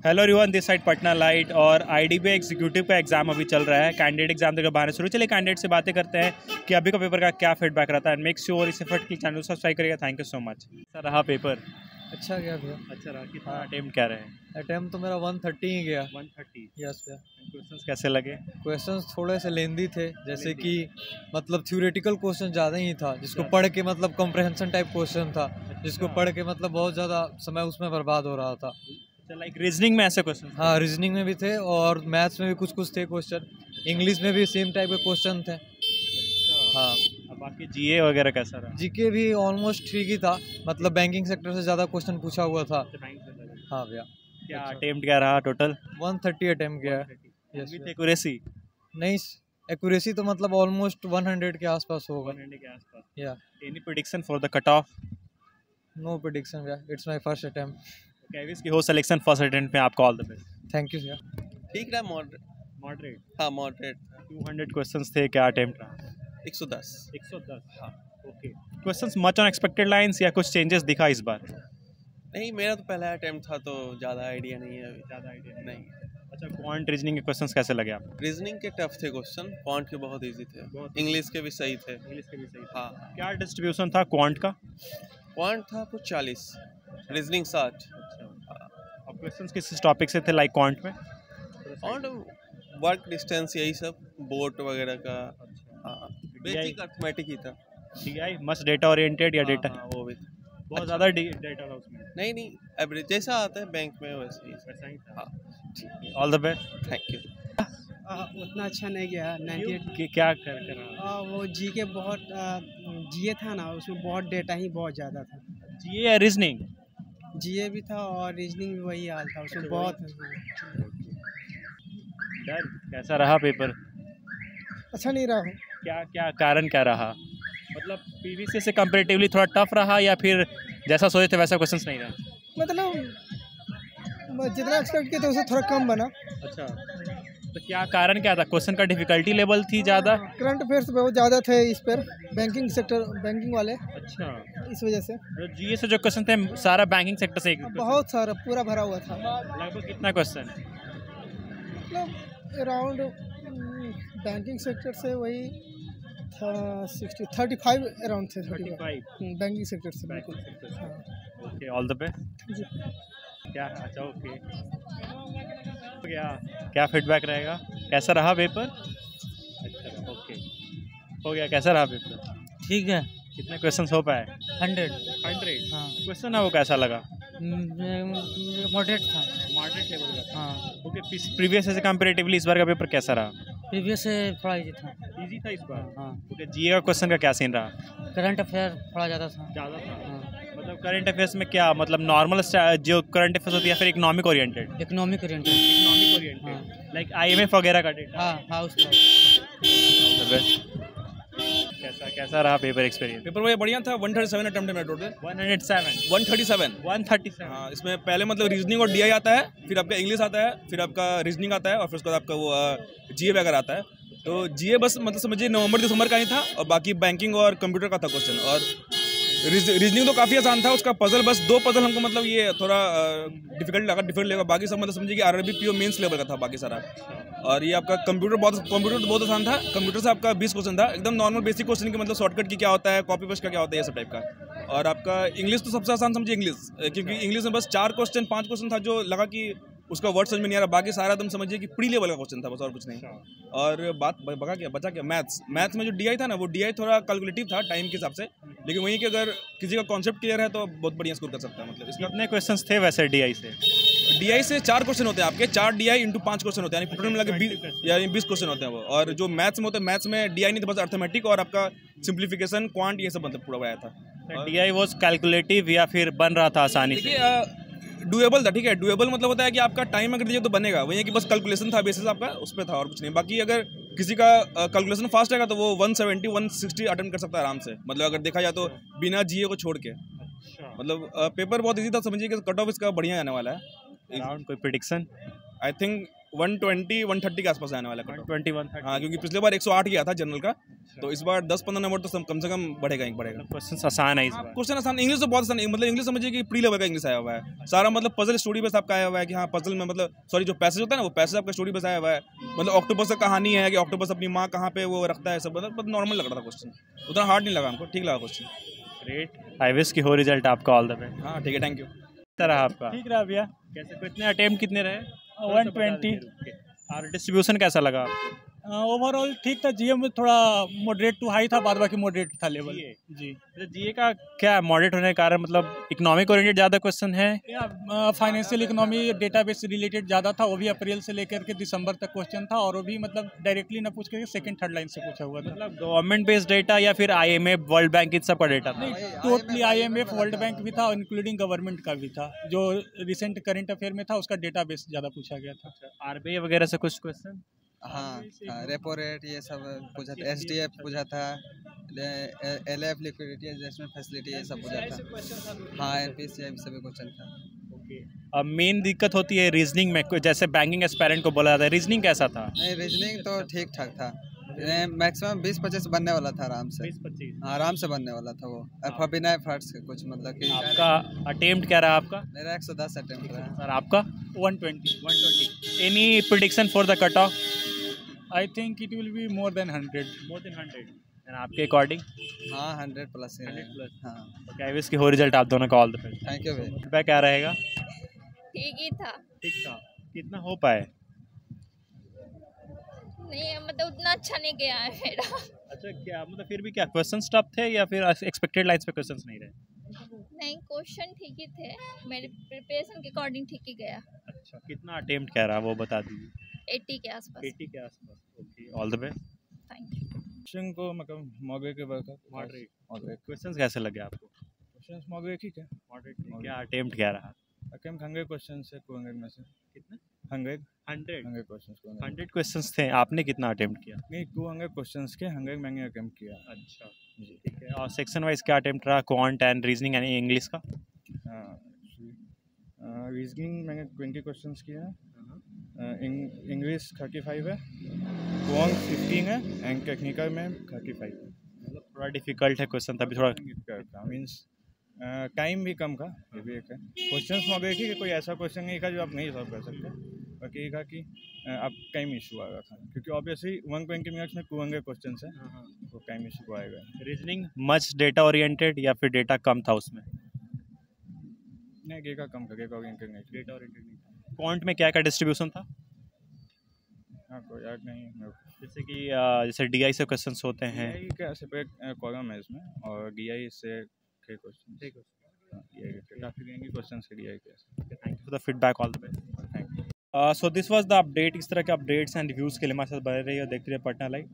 Hello everyone this side Patna light और IDB executive का exam अभी चल रहा है। कैंडिडेट एग्ज़ाम देकर बाहर शुरू। चलिए कैंडिडेट से बातें करते हैं कि अभी का पेपर का क्या फीडबैक रहता है। मेक श्योर इस एफर्ट की चैनल सब्सक्राइब करिएगा। Thank you so much sir रहा पेपर अच्छा गया भैया। अच्छा रहा। कितना अटेम्प्ट क्या रहे? अटैम्प्ट तो मेरा वन थर्टी ही गया। वन थर्टी यस भैया। क्वेश्चन कैसे लगे? क्वेश्चंस थोड़े से लेंदी थे। जैसे कि मतलब थ्योरेटिकल क्वेश्चन ज़्यादा ही था जिसको पढ़ के मतलब कॉम्प्रहेंशन टाइप क्वेश्चन था जिसको अच्छा। पढ़ के मतलब बहुत ज़्यादा समय उसमें बर्बाद हो रहा था। अच्छा लाइक रीजनिंग में ऐसे क्वेश्चन हाँ रीजनिंग में भी थे और मैथ्स में भी कुछ कुछ थे क्वेश्चन इंग्लिश में भी सेम टाइप के क्वेश्चन थे. हाँ। बाकी जीए वगैरह कैसा रहा? जीके भी ऑलमोस्ट ठीक ही था मतलब बैंकिंग सेक्टर से ज़्यादा क्वेश्चन पूछा हुआ था. हाँ भैया। क्या अच्छा। अटेम्प्ट क्या रहा total one thirty attempt sir. Accuracy नहीं एक्यूरेसी तो मतलब ऑलमोस्ट 100 के आसपास होगा। के आसपास। या any prediction for the cut off no prediction it's my first attempt कैविस की हो सिलेक्शन फ़र्स्ट अटेम्प्ट में आपको all the best thank you sir ठीक रहा मॉडरेट मॉडरेट हाँ मॉडरेट 200 क्वेश्चंस थे क्या अटेम्प्ट रहा? एक सौ दस. 110 हाँ. Okay questions much on expected lines या कुछ चेंजेस दिखा इस बार? नहीं मेरा तो पहला अटेम्प्ट था तो ज़्यादा आइडिया नहीं है अभी। ज़्यादा आइडिया नहीं अच्छा क्वांट रीजनिंग के क्वेश्चंस कैसे लगे आपको? रीजनिंग के टफ थे क्वेश्चन फॉन्ट के बहुत इजी थे। इंग्लिश के भी सही थे। इंग्लिश के भी सही हाँ। क्या डिस्ट्रीब्यूशन था क्वांट का? पॉइंट था कुछ चालीस। रीजनिंग साठ। क्वेश्चंस किस टॉपिक से थे लाइक क्वांट में? और वर्क डिस्टेंस यही सब बोट वगैरह का। हाँ बेसिक अर्थमेटिक ही था। डीआई मस्ट डेटा ओरिएंटेड या हाँ, डेटा हाँ, वो भी। बहुत ज़्यादा डेटा था उसमें। नहीं नहीं एवरेज जैसा आता है बैंक में वैसे ही। वैसा ही था। हाँ all the best thank you उतना अच्छा नहीं गया। नाइन्टी एट क्या कर कर रहा वो जी के बहुत जीए था ना उसमें बहुत डेटा ही बहुत ज़्यादा था। जीए या रीजनिंग जीए भी था और रीजनिंग भी वही हाल था उसमें बहुत हाँ। डर कैसा रहा पेपर? अच्छा नहीं रहा क्या क्या कारण क्या रहा? मतलब पीवीसी से कंपेरेटिवली थोड़ा टफ रहा या फिर जैसा सोचे थे वैसा क्वेश्चंस नहीं रहा? मतलब जितना एक्सपेक्ट किया था उससे थोड़ा कम बना। अच्छा। तो क्या कारण क्या था? क्वेश्चन का डिफिकल्टी लेवल थी ज़्यादा? करंट अफेयर्स बहुत ज़्यादा थे इस पर बैंकिंग सेक्टर बैंकिंग वाले। अच्छा। इस वजह से। जो जीए से जो क्वेश्चन थे सारा बैंकिंग सेक्टर से बहुत सारा पूरा भरा हुआ था। लगभग कितना क्वेश्चन मतलब अराउंड बैंकिंग सेक्टर से वही सिक्सटी थर्टी फाइव अराउंड थे थर्टी फाइव बैंकिंग सेक्टर से बिल्कुल। हाँ। ओके ऑल द बेस्ट क्या? अच्छा ओके क्या क्या फीडबैक रहेगा? कैसा रहा पेपर अच्छा ओके हो गया कैसा रहा पेपर ठीक है। कितने क्वेश्चंस हो पाए? हंड्रेड हंड्रेड हाँ। क्वेश्चन है वो कैसा लगा? मॉडरेट था। मॉडरेट लेवल का। हाँ। ओके प्रीवियस से कंपैरेटिवली इस बार का पेपर कैसा रहा? प्रीवियस से थोड़ा इजी था। इजी था इस बार? हाँ। ओके जीए का क्वेश्चन का क्या सीन रहा? करंट अफेयर थोड़ा ज़्यादा था। ज़्यादा था। हाँ। मतलब करंट अफेयर्स में क्या मतलब नॉर्मल जो करंट अफेयर्स होती है फिर economic oriented economic oriented economic oriented like IMF वगैरह का डेटा हाँ हाँ उसका। कैसा कैसा रहा पेपर एक्सपीरियंस पेपर वही बढ़िया था 137 अटेम्प्ट है टोटल 107 137 137 हाँ इसमें पहले मतलब रीजनिंग और डीआई आता है फिर आपका इंग्लिश आता है फिर आपका रीजनिंग आता है और फिर उसके बाद आपका वो जीए वगैरह आता है। तो जीए बस मतलब समझिए नवंबर दिसंबर का ही था और बाकी बैंकिंग और कंप्यूटर का था क्वेश्चन और रीजनिंग तो काफ़ी आसान था, उसका पजल बस दो पजल हमको मतलब ये थोड़ा डिफ़िकल्ट लगा डिफ़िकल्ट लगा। बाकी सब मतलब समझिए कि आरआरबी पीओ मेंस लेवल का था बाकी सारा। और ये आपका कंप्यूटर बहुत कंप्यूटर तो बहुत आसान था। कंप्यूटर से आपका बीस क्वेश्चन था। एकदम नॉर्मल बेसिक क्वेश्चन की मतलब शॉर्टकट की क्या होता है कॉपी पेस्ट का क्या होता है, ये सब टाइप का। और आपका इंग्लिश तो सबसे आसान समझिए इंग्लिश क्योंकि इंग्लिश में बस चार क्वेश्चन पाँच क्वेश्चन था जो लगा कि उसका वर्ड समझ में नहीं आ रहा। बाकी सारा तुम समझिए कि प्री लेवल का क्वेश्चन था बस और कुछ नहीं। और बात बका क्या बचा क्या? मैथ्स मैथ्स में जो डीआई था ना वो डीआई थोड़ा कैलकुलेटिव था टाइम के हिसाब से। लेकिन वहीं कि अगर किसी का कॉन्सेप्ट क्लियर है तो बहुत बढ़िया स्कोर कर सकता है मतलब इसका। कितने क्वेश्चंस थे वैसे डीआई से? डीआई से चार क्वेश्चन होते हैं आपके। चार डी आई इंटू पाँच क्वेश्चन होते हैं यानी टोटल मिला के बीस यानी बीस क्वेश्चन होते हैं वो। और जो मैथ्स में होते हैं मैथ्स में डीआई नहीं था बस अर्थमेटिक और आपका सिंप्लीफिकेशन क्वांट ये सब मतलब पूरा आया था। डी आई वॉज़ कैलकुलेटिव या फिर बन रहा था आसानी से? डुएबल था ठीक है? डुएबल मतलब होता है कि आपका टाइम अगर दीजिए तो बनेगा। वही है कि बस कैलकुलेशन था बेसिस आपका उस पर था और कुछ नहीं। बाकी अगर किसी का कैलकुलेशन फास्ट रहेगा तो वो 170 160 अटेम्प्ट कर सकता है आराम से। मतलब अगर देखा जाए तो बिना जीए को छोड़ के। मतलब पेपर बहुत ईजी था समझिए कि कट ऑफ़ इसका बढ़िया आने वाला है। कोई prediction I think one twenty one thirty के आसपास आने वाला कट ट्वेंटी वन हाँ क्योंकि पिछले बार 108 गया था जनरल का तो इस बार 10-15 नंबर तो सम- कम से कम बढ़ेगा ही बढ़ेगा। क्वेश्चन आसान है इस बार। क्वेश्चन आसान इंग्लिश तो बहुत आसान है मतलब इंग्लिश समझिए कि प्री लेवल का इंग्लिश आया हुआ है। सारा मतलब पजल स्टोरी बेस आपका आया हुआ है कि हाँ पजल में मतलब सॉरी जो पैसेज होता है ना वो पैसेज आपका स्टोरी बेस आया हुआ है। मतलब ऑक्टोपस का कहानी है कि ऑक्टोपस अपनी माँ कहाँ पे वो रखता है सब मतलब नॉर्मल लग रहा था क्वेश्चन उतना हार्ड नहीं लगा हमको ठीक लगा क्वेश्चन ग्रेट आई विश की हो रिज़ल्ट आपका ऑल द बेस्ट हाँ ठीक है थैंक यू तरह आपका। ठीक रहा भैया। कैसे कितने अटेम्प्ट कितने रहे? वन ट्वेंटी और डिस्ट्रीब्यूशन कैसा लगा आपको? ओवरऑल ठीक था जीएम में थोड़ा मॉडरेट टू हाई था बाद बाकी मॉडरेट था लेवल GA? जी। जीए का क्या मॉडरेट होने के कारण मतलब इकोनॉमिक ओरिएंटेड ज़्यादा क्वेश्चन है? फाइनेंशियल इकोनॉमी डेटाबेस रिलेटेड ज़्यादा था वो भी अप्रैल से लेकर के दिसंबर तक क्वेश्चन था और वो भी मतलब डायरेक्टली ना पूछ के सेकंड थर्ड लाइन से पूछा हुआ था। मतलब गवर्नमेंट बेस्ड डेटा या फिर आईएमएफ वर्ल्ड बैंक इन सब का डेटा था टोटली आईएमएफ वर्ल्ड बैंक भी था इंक्लूडिंग गवर्नमेंट का भी था जो रिसेंट करेंट अफेयर में था उसका डेटाबेस ज़्यादा पूछा गया था। आरबीआई वगैरह से कुछ क्वेश्चन हाँ रेपो रेट ये सब पूछा था एच डी एफ़ पूछा था। L F liquidity adjustment facility ये सब पूछा था। हाँ एन पी सी आई सभी क्वेश्चन था अब मेन दिक्कत होती है रीजनिंग में जैसे बैंकिंग एस्पेरेंट को बोला जाता है रीजनिंग कैसा था? नहीं रीजनिंग तो ठीक ठाक था। मैक्सिमम बीस पच्चीस बनने वाला था आराम से। हाँ, आराम से बनने वाला था वो। एफ़ बिना एफर्ट्स के कुछ मतलब कि आपका अटेम्प्ट क्या रहा आपका? मेरा एक सौ दस अटेम्प्ट रहा। सर आपका? One twenty 120 any prediction for the cut off I think it will be more than hundred more than 100 and आपके अकॉर्डिंग हाँ हंड्रेड प्लस ही। 100 रहा प्लस हाँ ओके आई हो रिज़ल्ट आप दोनों का all the best thank you भाई। फीडबैक क्या रहेगा? ठीक ही था। ठीक था। कितना हो पाए? नहीं मतलब उतना अच्छा नहीं गया है मेरा। अच्छा क्या मतलब फिर भी क्या क्वेश्चन टफ थे या फिर एक्सपेक्टेड लाइंस पे क्वेश्चंस नहीं रहे? नहीं क्वेश्चन ठीक ही थे। मेरे प्रिपरेशन के अकॉर्डिंग ठीक ही गया। अच्छा कितना अटेम्प्ट क्या रहा वो बता दीजिए। 80 के आसपास। 80 के आसपास। All the best thank you question को मतलब मॉडरेट के वर्क मॉडरेट मॉडरेट क्वेश्चंस कैसे लगे आपको? क्वेश्चंस मॉडरेट ठीक है. मॉडरेट क्या अटेम्प्ट क्या रहा? अटेम्प्ट हंड्रेड क्वेश्चन है टू हंड्रेड में से. कितने? हंड्रेड. 100 हंड्रेड क्वेश्चन को 100 100 क्वेश्चंस थे. आपने कितना अटेम्प्ट किया? नहीं टू हंड्रेड क्वेश्चन के हंड्रेड मैंने अटेम्प्ट किया. अच्छा. जी. ठीक है. और सेक्शन वाइज क्या अटेम्प्ट रहा? क्वांट एंड रीजनिंग यानी इंग्लिश का? रीजनिंग मैंने ट्वेंटी क्वेश्चन किया. इंग्लिश थर्टी फाइव है. क्वांट फिफ्टीन है एंड टेक्निकल में थर्टी फाइव मतलब थोड़ा डिफ़िकल्ट है क्वेश्चन तभी थोड़ा है. मीन्स टाइम भी कम का ये भी एक है. क्वेश्चन मॉडरेट ही कि कोई ऐसा क्वेश्चन नहीं था जो आप नहीं सॉल्व कर सकते. बाकी ये था कि आप टाइम इशू आएगा था. क्योंकि ऑब्वियसली वन ट्वेंटी मिनट्स में टू हंड्रेड क्वेश्चन है. तो टाइम इशू तो आएगा. रीजनिंग मच डेटा ओरिएंटेड या फिर डेटा कम था उसमें? नहीं गेगा कम का नहीं डेटा ओरिएंटेड नहीं था. क्वांट में क्या क्या डिस्ट्रीब्यूशन था? हाँ कोई याद नहीं है जैसे कि जैसे डी आई से क्वेश्चन होते हैं। DI का सेपरेट कॉलम है इसमें और डी आई से क्वेश्चन डी आई के। काफ़ी रहेंगे क्वेश्चन डी आई के thank you for the feedback all the best thank you so this was the update इस तरह के अपडेट्स एंड रिव्यूज़ के लिए हमारे साथ बने है और देखते रहिए पटना लाइव